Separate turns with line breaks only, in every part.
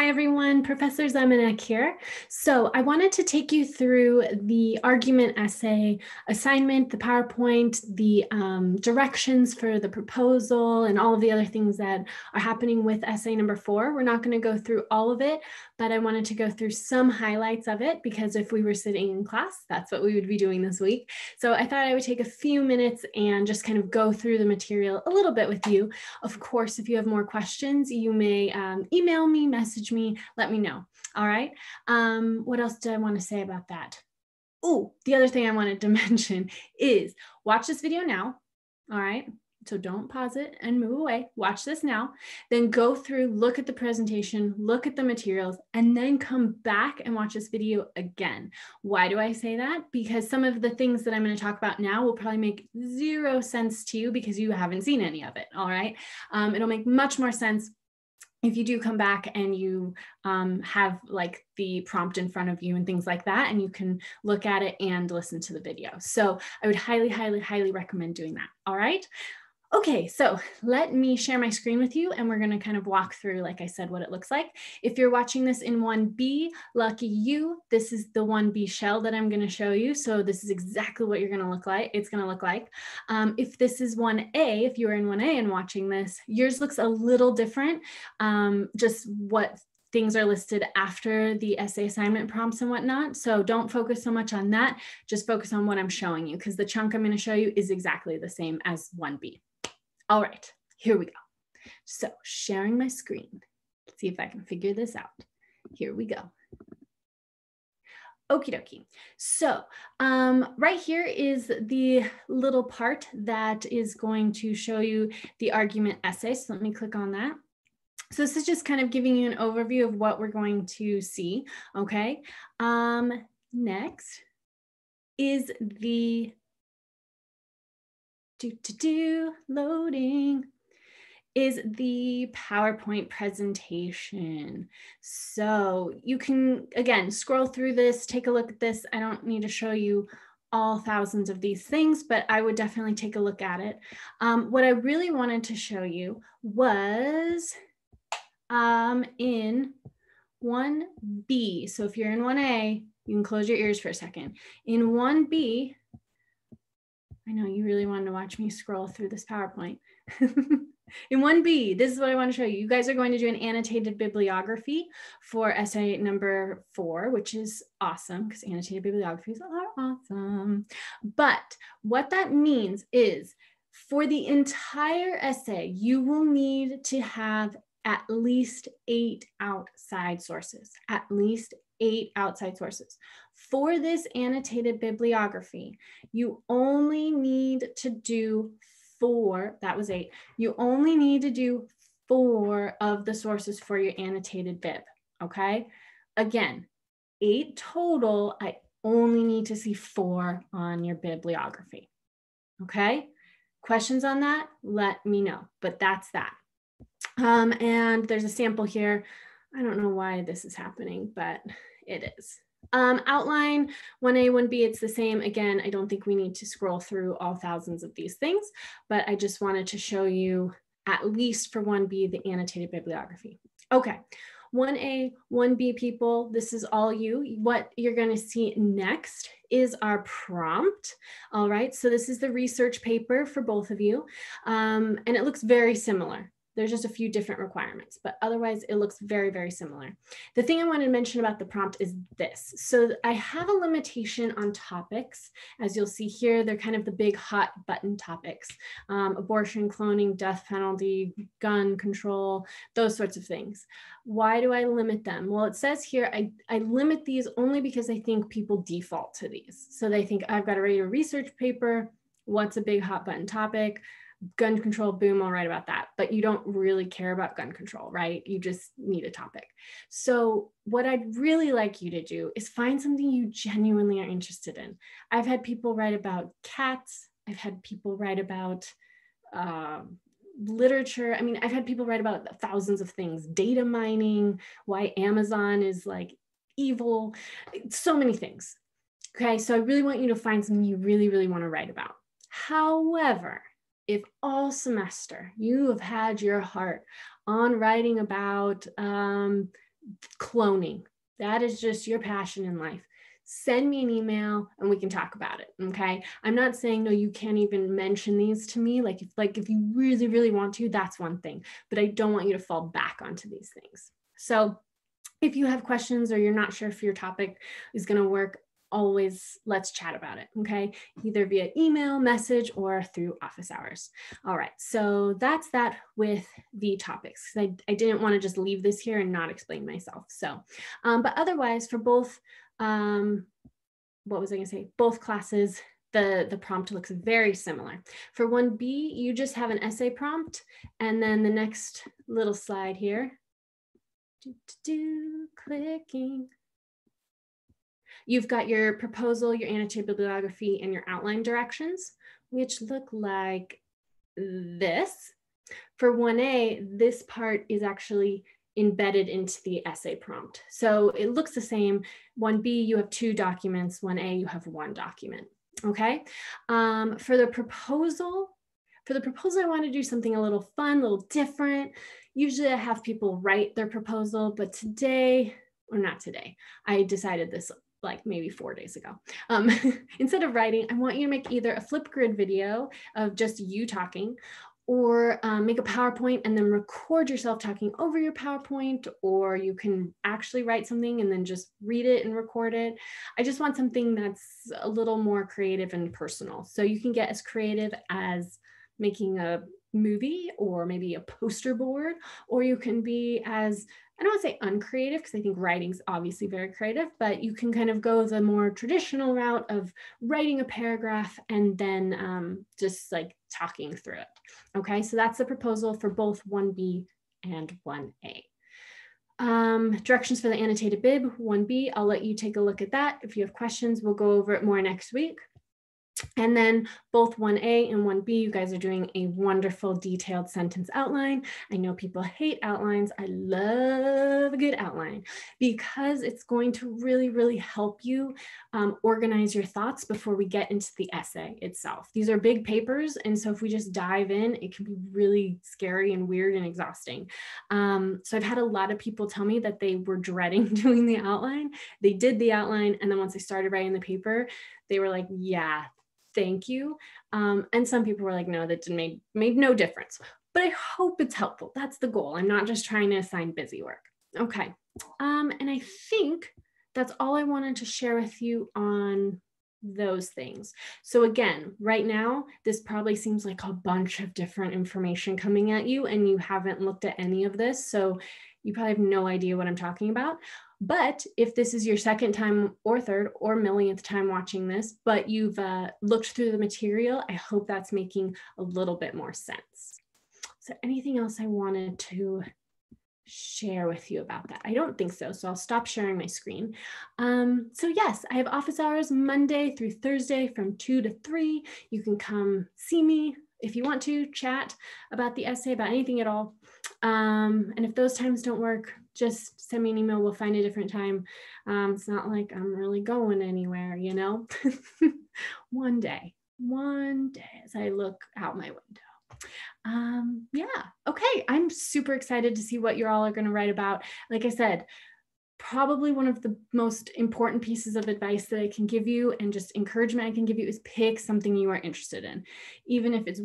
Hi everyone, Professor Zemanek here. So I wanted to take you through the argument essay assignment, the PowerPoint, the um, directions for the proposal, and all of the other things that are happening with essay number four. We're not going to go through all of it, but I wanted to go through some highlights of it because if we were sitting in class, that's what we would be doing this week. So I thought I would take a few minutes and just kind of go through the material a little bit with you. Of course, if you have more questions, you may um, email me, message message me, let me know. All right. Um, what else do I want to say about that? Oh, the other thing I wanted to mention is watch this video now. All right. So don't pause it and move away. Watch this now. Then go through, look at the presentation, look at the materials, and then come back and watch this video again. Why do I say that? Because some of the things that I'm going to talk about now will probably make zero sense to you because you haven't seen any of it. All right. Um, it'll make much more sense if you do come back and you um, have like the prompt in front of you and things like that, and you can look at it and listen to the video. So I would highly, highly, highly recommend doing that. All right. Okay, so let me share my screen with you and we're gonna kind of walk through, like I said, what it looks like. If you're watching this in 1B, lucky you, this is the 1B shell that I'm gonna show you. So this is exactly what you're gonna look like, it's gonna look like. Um, if this is 1A, if you are in 1A and watching this, yours looks a little different. Um, just what things are listed after the essay assignment prompts and whatnot. So don't focus so much on that. Just focus on what I'm showing you because the chunk I'm going to show you is exactly the same as 1B. All right, here we go. So sharing my screen. Let's see if I can figure this out. Here we go. Okie dokie. So um, right here is the little part that is going to show you the argument essay. So let me click on that. So this is just kind of giving you an overview of what we're going to see, okay? Um, next is the do, do, do, loading is the PowerPoint presentation. So you can, again, scroll through this, take a look at this. I don't need to show you all thousands of these things, but I would definitely take a look at it. Um, what I really wanted to show you was um, in 1B. So if you're in 1A, you can close your ears for a second. In 1B, I know you really wanted to watch me scroll through this PowerPoint. In 1B, this is what I want to show you. You guys are going to do an annotated bibliography for essay number four, which is awesome because annotated bibliographies are awesome. But what that means is for the entire essay, you will need to have at least eight outside sources, at least eight outside sources. For this annotated bibliography, you only need to do four, that was eight, you only need to do four of the sources for your annotated bib, okay? Again, eight total, I only need to see four on your bibliography, okay? Questions on that? Let me know, but that's that. Um, and there's a sample here. I don't know why this is happening, but it is. Um, outline 1A, 1B, it's the same. Again, I don't think we need to scroll through all thousands of these things, but I just wanted to show you at least for 1B, the annotated bibliography. Okay, 1A, 1B people, this is all you. What you're gonna see next is our prompt. All right, so this is the research paper for both of you. Um, and it looks very similar. There's just a few different requirements, but otherwise it looks very, very similar. The thing I want to mention about the prompt is this. So I have a limitation on topics. As you'll see here, they're kind of the big hot button topics. Um, abortion, cloning, death penalty, gun control, those sorts of things. Why do I limit them? Well, it says here, I, I limit these only because I think people default to these. So they think I've got to write a research paper. What's a big hot button topic? Gun control, boom, I'll write about that. But you don't really care about gun control, right? You just need a topic. So, what I'd really like you to do is find something you genuinely are interested in. I've had people write about cats, I've had people write about uh, literature. I mean, I've had people write about thousands of things data mining, why Amazon is like evil, so many things. Okay, so I really want you to find something you really, really want to write about. However, if all semester you have had your heart on writing about um, cloning. That is just your passion in life. Send me an email and we can talk about it. Okay. I'm not saying no, you can't even mention these to me. Like if like if you really, really want to, that's one thing. But I don't want you to fall back onto these things. So if you have questions or you're not sure if your topic is going to work, always let's chat about it, okay? Either via email, message, or through office hours. All right, so that's that with the topics. I, I didn't want to just leave this here and not explain myself. So, um, but otherwise for both, um, what was I gonna say? Both classes, the, the prompt looks very similar. For 1B, you just have an essay prompt, and then the next little slide here, do, do, do, clicking, You've got your proposal, your annotated bibliography, and your outline directions, which look like this. For 1A, this part is actually embedded into the essay prompt. So it looks the same. 1B, you have two documents. 1A, you have one document. Okay. Um, for the proposal, for the proposal, I want to do something a little fun, a little different. Usually I have people write their proposal, but today, or not today, I decided this like maybe four days ago. Um, instead of writing, I want you to make either a Flipgrid video of just you talking or um, make a PowerPoint and then record yourself talking over your PowerPoint, or you can actually write something and then just read it and record it. I just want something that's a little more creative and personal. So you can get as creative as making a movie or maybe a poster board, or you can be as I don't want to say uncreative because I think writing's obviously very creative, but you can kind of go the more traditional route of writing a paragraph and then um, just like talking through it. Okay, so that's the proposal for both 1B and 1A. Um, directions for the annotated bib, 1B, I'll let you take a look at that. If you have questions, we'll go over it more next week. And then both 1A and 1B, you guys are doing a wonderful detailed sentence outline. I know people hate outlines. I love a good outline because it's going to really, really help you um, organize your thoughts before we get into the essay itself. These are big papers. And so if we just dive in, it can be really scary and weird and exhausting. Um, so I've had a lot of people tell me that they were dreading doing the outline. They did the outline. And then once they started writing the paper, they were like, yeah, thank you. Um, and some people were like, no, that didn't made, made no difference. But I hope it's helpful. That's the goal. I'm not just trying to assign busy work. Okay. Um, and I think that's all I wanted to share with you on those things. So again, right now, this probably seems like a bunch of different information coming at you and you haven't looked at any of this. So you probably have no idea what I'm talking about. But if this is your second time or third or millionth time watching this, but you've uh, looked through the material, I hope that's making a little bit more sense. So anything else I wanted to share with you about that? I don't think so. So I'll stop sharing my screen. Um, so yes, I have office hours Monday through Thursday from two to three. You can come see me if you want to chat about the essay, about anything at all. Um, and if those times don't work, just send me an email. We'll find a different time. Um, it's not like I'm really going anywhere, you know? one day, one day as I look out my window. Um, yeah, okay. I'm super excited to see what you all are going to write about. Like I said, probably one of the most important pieces of advice that I can give you and just encouragement I can give you is pick something you are interested in. Even if it's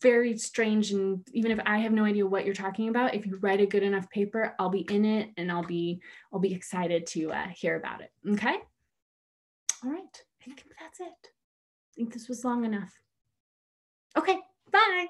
very strange and even if I have no idea what you're talking about, if you write a good enough paper, I'll be in it and I'll be I'll be excited to uh, hear about it. Okay? All right. I think that's it. I think this was long enough. Okay. Bye.